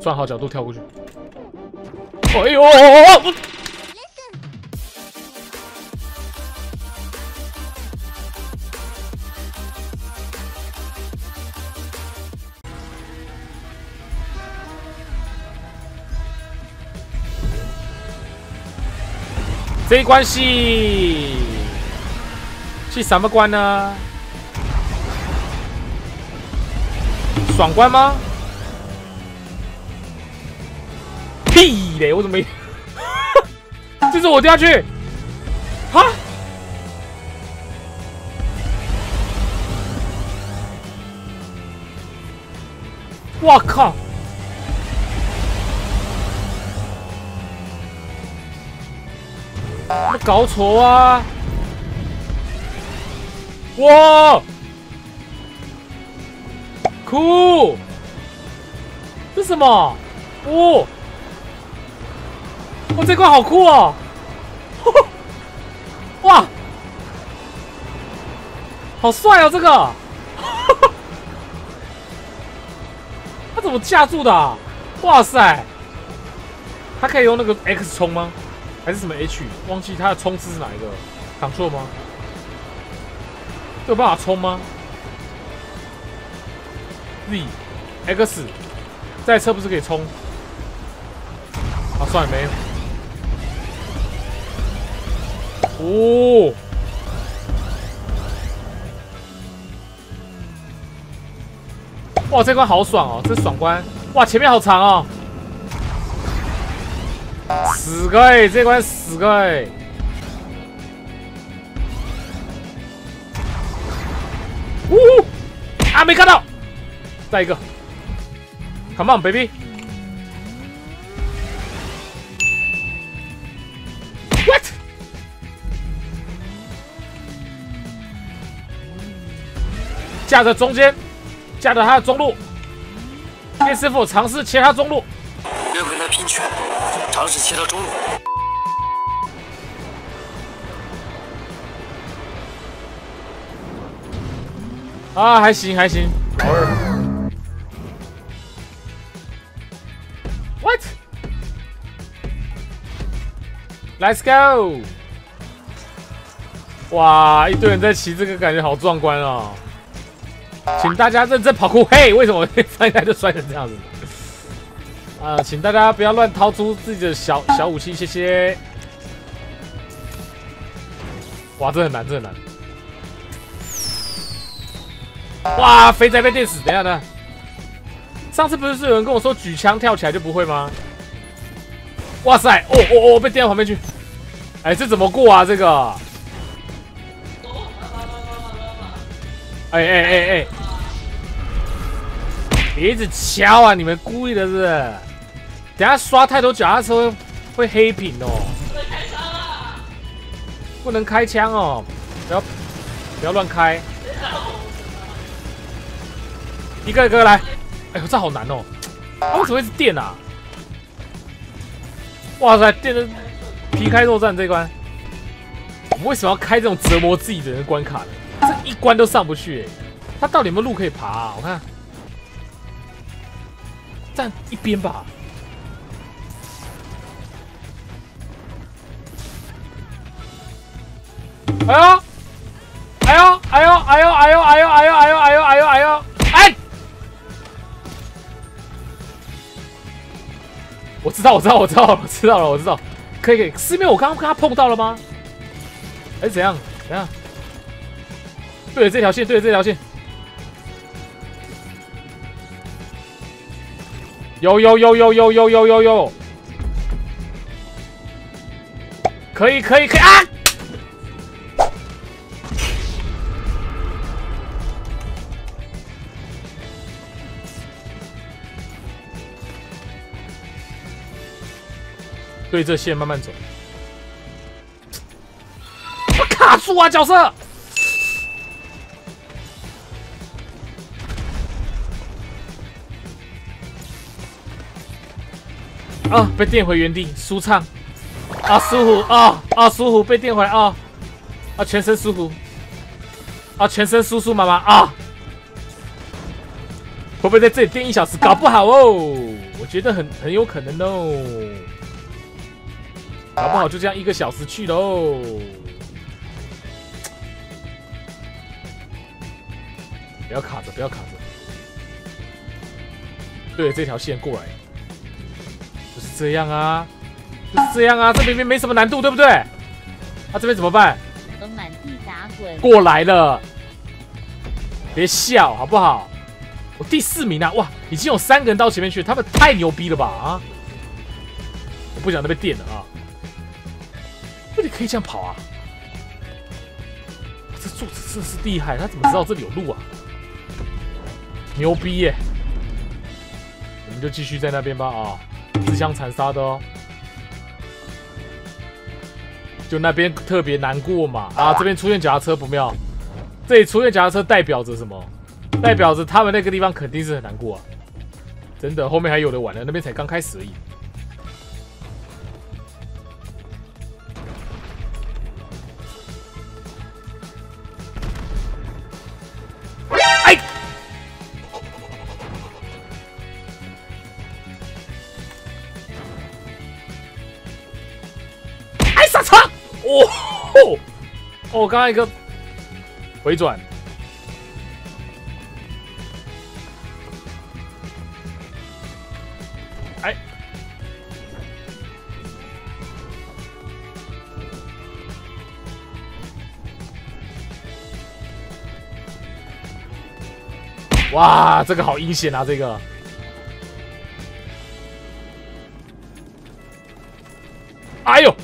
转好角度跳过去。哎呦！这一关系是什么关呢？爽关吗？嘞！我怎么没？这是我掉下去？哈！我靠！搞错啊！哇！酷！这什么？哦！哇，这关好酷哦！哇！好帅哦，这个！他怎么架住的？哇塞！他可以用那个 X 冲吗？还是什么 H？忘记他的冲刺是哪一个？挡错吗？有办法冲吗？Z X 在车不是可以冲？啊，算了，没有。哦，哇，这关好爽哦！这爽关，哇，前面好长哦。死个哎，这关死个哎！呜，啊，没看到，再一个，Come on baby 架在中间，架着他的中路，叶师傅尝试切他中路，不要跟他拼拳。尝试切到中路啊，还行还行。What？Let's go！哇，一堆人在骑这个，感觉好壮观哦！请大家认真跑酷。嘿，为什么摔下就摔成这样子？啊，请大家不要乱掏出自己的小小武器，谢谢。哇，这很难，这很难。哇，肥仔被电死，等下呢？上次不是有人跟我说举枪跳起来就不会吗？哇塞，哦哦哦，被电到旁边去。哎，这怎么过啊？这个？哎哎哎哎！一直敲啊！你们故意的是？等下刷太多脚踏车会黑屏哦！不能开枪啊！不能开枪哦！不要不要乱开！一个一个来！哎呦，这好难哦！为什么会是电啊？哇塞，电的皮开肉绽这关，我们为什么要开这种折磨自己的人关卡呢？这一关都上不去，他到底有没有路可以爬？啊？我看站一边吧。哎呦！哎呦！哎呦！哎呦！哎呦！哎呦！哎呦！哎呦！哎呦！哎呦！哎呦！哎！我知道，我知道，我知道，我知道了，我知道。可以，可以。四面，我刚刚跟他碰到了吗？还是怎样？怎样？对着这条线，对着这条线。有有有有有有有有有。可以，可以，可以啊！对这线慢慢走，我卡住啊！角色啊，被电回原地，舒畅。啊，舒服啊啊，舒服，被电回来啊。啊，全身舒服。啊，全身舒舒麻麻啊，会不会在这里电一小时？搞不好哦，我我觉得很很有可能哦，搞不好就这样一个小时去喽。不要卡着，不要卡着。对这条线过来，就是这样啊，就是这样啊，这明明没什么难度，对不对？那、这边怎么办？满地打滚。过来了，别笑好不好？我第四名啊！哇，已经有三个人到前面去，他们太牛逼了吧啊！我不想那被电了啊！那你可以这样跑啊？这柱子真的是厉害，他怎么知道这里有路啊？牛逼耶！我们就继续在那边吧啊！自相残杀的哦。就那边特别难过嘛啊！这边出现脚踏车不妙，这里出现脚踏车代表着什么？代表着他们那个地方肯定是很难过啊！真的，后面还有的玩呢，那边才刚开始而已。哦！哦，哦，刚刚一个回转。哎，哇，这个好阴险啊！这个，哎呦，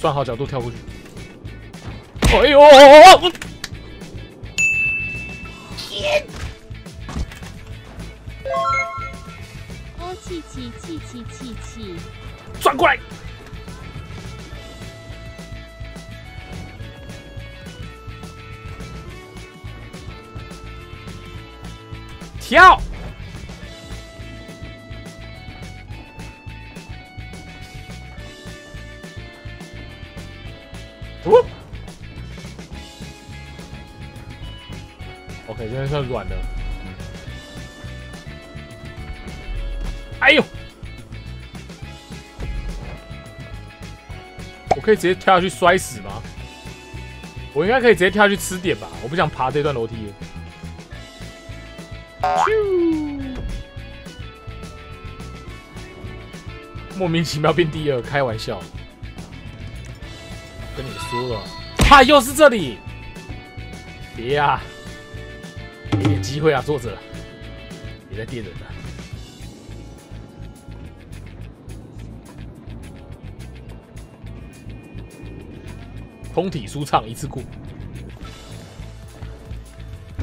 转好角度跳过去。哎呦，我天！哦，气气气气气气！转过来，跳。哦，OK，现在算软的。哎呦！我可以直接跳下去摔死吗？我应该可以直接跳下去吃点吧？我不想爬这段楼梯。咻！莫名其妙变第二，开玩笑。跟你说了，哈，又是这里！别呀，给点机会啊，作者，别再电人了。通体舒畅，一次过。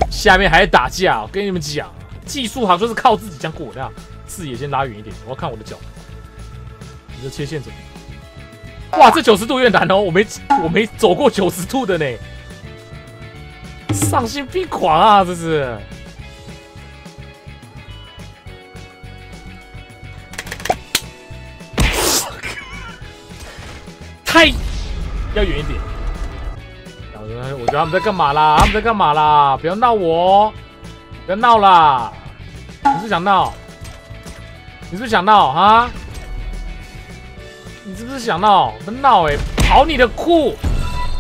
下面还打架，我跟你们讲，技术好就是靠自己这样过。那视野先拉远一点，我要看我的脚。你这切线怎么？哇，这九十度有点难哦，我没我没走过九十度的呢，丧心病狂啊，这是。太要远一点。我觉得他们在干嘛啦？他们在干嘛啦？不要闹我！不要闹啦！你是想闹？你是不是想闹啊？你是不是想闹？不闹哎！跑你的酷！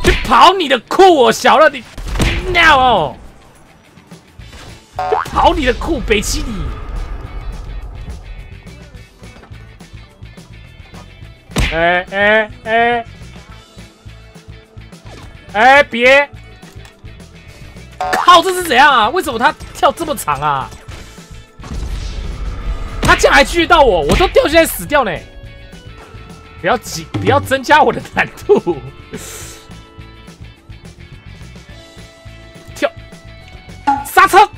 去跑你的酷！哦，小了你闹哦！去跑你的酷！北七你！哎哎哎！哎，别！靠，这是怎样啊？为什么他跳这么长啊？他这样还狙到我，我都掉下来死掉呢！不要急，不要增加我的难度。跳，刹车，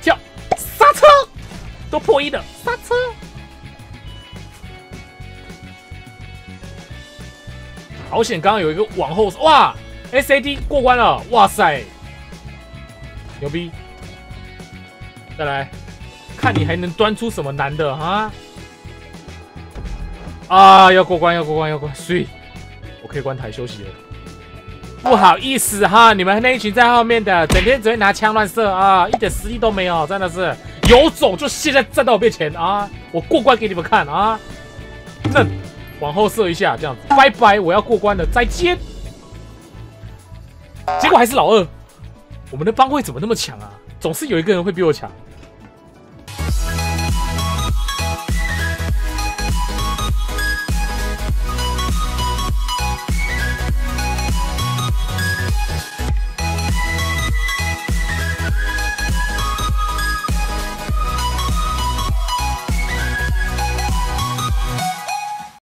跳，刹车，都破一的刹车。好险！刚刚有一个往后，哇！SAD 过关了，哇塞，牛逼！再来看你还能端出什么难的啊！啊，要过关，要过关，要过关！所以，我可以关台休息了。不好意思哈，你们那一群在后面的，整天只会拿枪乱射啊，一点实力都没有，真的是有种就现在站到我面前啊，我过关给你们看啊！那往后射一下，这样子，拜拜，我要过关了，再见。结果还是老二，我们的帮会怎么那么强啊？总是有一个人会比我强。